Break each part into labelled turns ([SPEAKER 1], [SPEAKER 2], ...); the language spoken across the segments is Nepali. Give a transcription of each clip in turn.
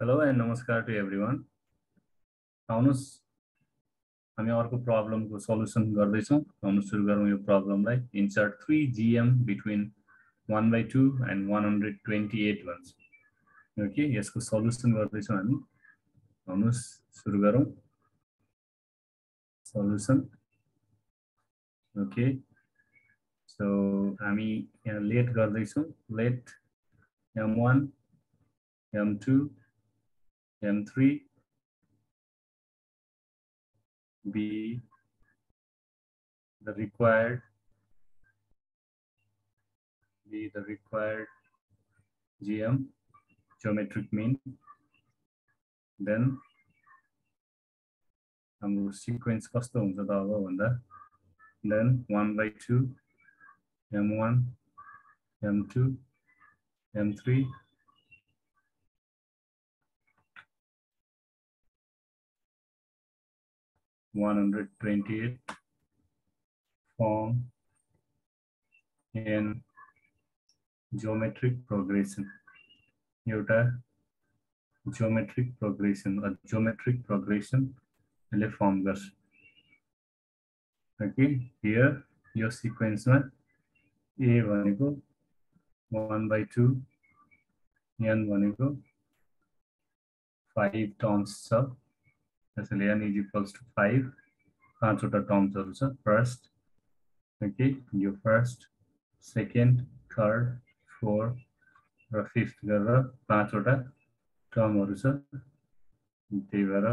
[SPEAKER 1] हेलो एंड नमस्कार टू एभ्री वान आउनुहोस् हामी अर्को प्रब्लमको सल्युसन गर्दैछौँ। आउनु सुरु गरौँ यो प्रब्लमलाई insert three GM between one by two and one hundred twenty eight भन्छ ओके यसको सल्युसन गर्दैछौँ हामी। आउनुहोस् सुरु गरौँ सल्युसन ओके सो हामी यहाँ लेट गर्दैछौँ। Let M one M two M3 be the required be the required GM geometric mean then हाम्रो सिक्वेन्स कस्तो हुन्छ त अब भन्दा then one by two m one m two m three 128 form in geometric progression. Here geometric progression or geometric progression form gas. Okay, here your sequence one A one go one by two, n one go five times sub त्यसैले n is equals to five पाँचवटा टर्म्सहरू छ फर्स्ट ओके यो फर्स्ट सेकेन्ड थर्ड फोर र फिफ्थ गरेर पाँचवटा टर्महरू छ। त्यही भएर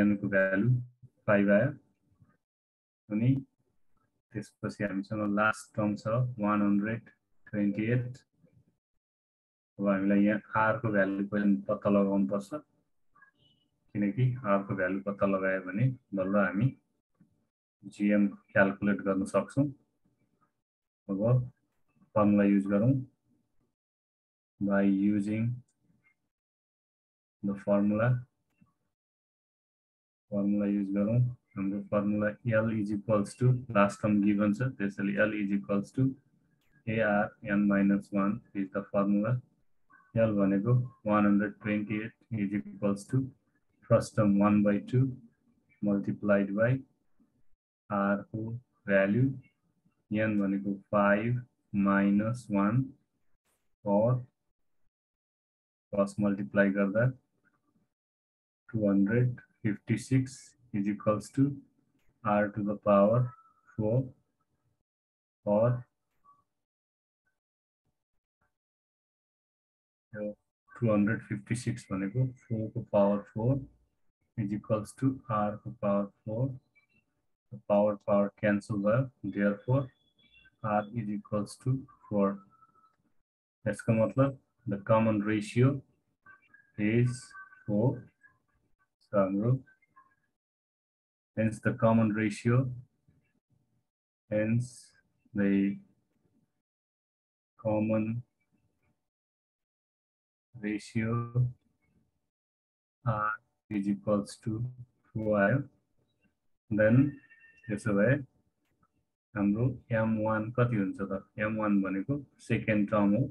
[SPEAKER 1] एनको भ्यालु फाइभ आयो। अनि त्यसपछि हामीसँग लास्ट टर्म छ वान हन्ड्रेड ट्वेन्टी एट अब हामीलाई यहाँ आरको भ्यालु पहिला पत्ता लगाउनु पर्छ किनकि आरको भ्यालु पत्ता लगायो भने बल्ल हामी जिएम क्यालकुलेट गर्न सक्छौँ। अब फर्मुला युज गरौँ। By using the formula formula use गरौँ। हाम्रो formula L is equals to last term given छ त्यसैले L is equals to A R N minus one is the formula L भनेको one hundred twenty eight is equals to term 1 by 2 multiplied by r को value n भनेको 5 minus 1 or cross multiply गर्दा 256 is equals to r to the power 4 or 256 भनेको 4 को power 4 is equals to r to power 4. The power power cancel there. Therefore, r is equals to 4. That's come matlab the common ratio is 4. So hence the common ratio hence the common ratio r is equals to 2 आयो देन त्यसो भए हाम्रो एम वान कति हुन्छ त? एम वान भनेको सेकेन्ड टर्म हो।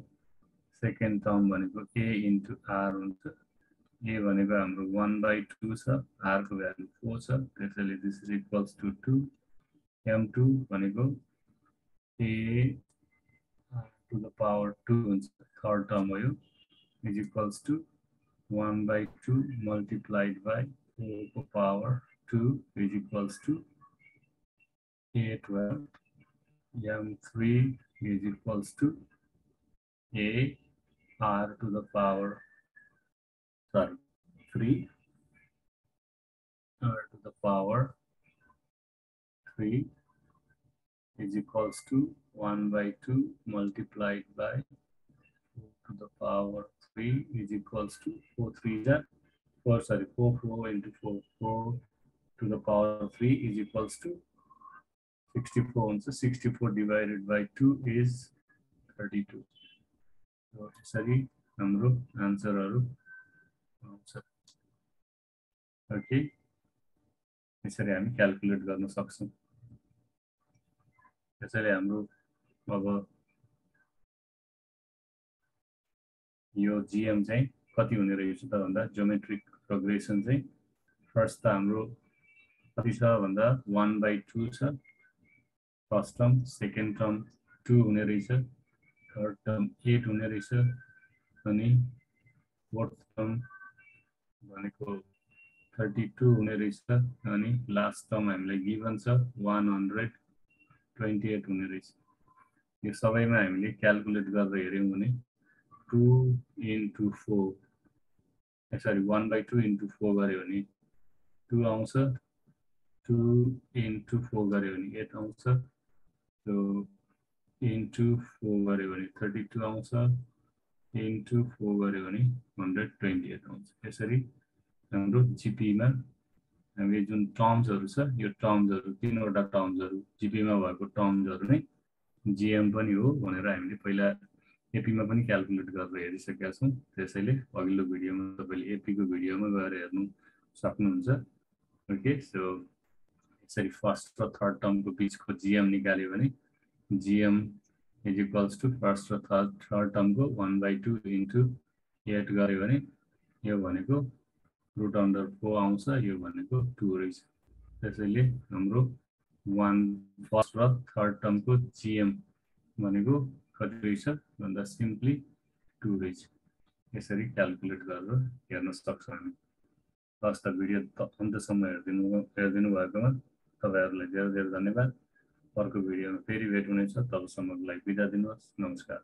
[SPEAKER 1] सेकेन्ड टर्म भनेको ए इन्टु आर हुन्छ। ए भनेको हाम्रो वान बाई टू छ आरको भ्यालु फोर छ। त्यसैले this is equals to two M two भनेको A to the power two हुन्छ। थर्ड टर्म हो यो is equals to 1 by 2 multiplied by 4 power 2 is equals to A12. M3 is equals to A R to the power, sorry, 3 R to the power 3 is equals to 1 by 2 multiplied by 4 to the power 3 is equals to 4 3 is 4 sorry 4 4 into 4 4 to the power 3 is equals to 64 so 64 divided by 2 is 32 so sorry हाम्रो आन्सरहरू आउँछ ओके यसरी हामी क्यालकुलेट गर्न सक्छौँ त्यसरी हाम्रो अब यो जिएम चाहिँ कति हुने रहेछ त भन्दा जोमेट्रिक प्रोग्रेसन चाहिँ फर्स्ट त हाम्रो कति छ भन्दा वान बाई टू छ first term second term two हुने रहेछ थर्ड टर्म एट हुने रहेछ अनि फोर्थ टर्म भनेको थर्टी टू हुने रहेछ अनि लास्ट टर्म हामीलाई गिभन छ वान हन्ड्रेड ट्वेन्टी एट हुने रहेछ। यो सबैमा हामीले क्यालकुलेट गरेर हेऱ्यौँ भने two into four sorry one by two into four गऱ्यो भने टु आउँछ टु इन्टु फोर गऱ्यो भने एट आउँछ त्यो इन्टु फोर गऱ्यो भने थर्टी टू आउँछ इन्टु फोर गऱ्यो भने हन्ड्रेड ट्वेन्टी एट आउँछ। यसरी हाम्रो जिपीमा हामीले जुन टर्म्सहरू छ यो टर्म्सहरू तिनवटा टर्म्सहरू जिपीमा भएको टर्म्सहरू नै जिएम पनि हो भनेर हामीले पहिला एपीमा पनि क्यालकुलेट गरेर हेरिसकेका छौँ। त्यसैले अघिल्लो भिडियोमा तपाईँले एपीको भिडियोमा गएर हेर्नु सक्नुहुन्छ। ओके सो यसरी फर्स्ट र थर्ड टर्मको बिचको जिएम निकाल्यो भने GM is equals to first र third third टर्मको one by two into eight गऱ्यो भने यो भनेको रुट अन्डर फोर आउँछ यो भनेको टू रहेछ। त्यसैले हाम्रो वान फर्स्ट र थर्ड टर्मको जिएम भनेको कति रहेछ भन्दा सिम्पली टु रहेछ यसरी क्यालकुलेट गरेर हेर्न सक्छौँ हामी हस् त भिडियो अन्तसम्म हेरिदिनु हेरिदिनु भएकोमा तपाईँहरूलाई धेरै धेरै धन्यवाद अर्को भिडियोमा फेरि भेट हुनेछ तबसम्मको लागि बिदा दिनुहोस् नमस्कार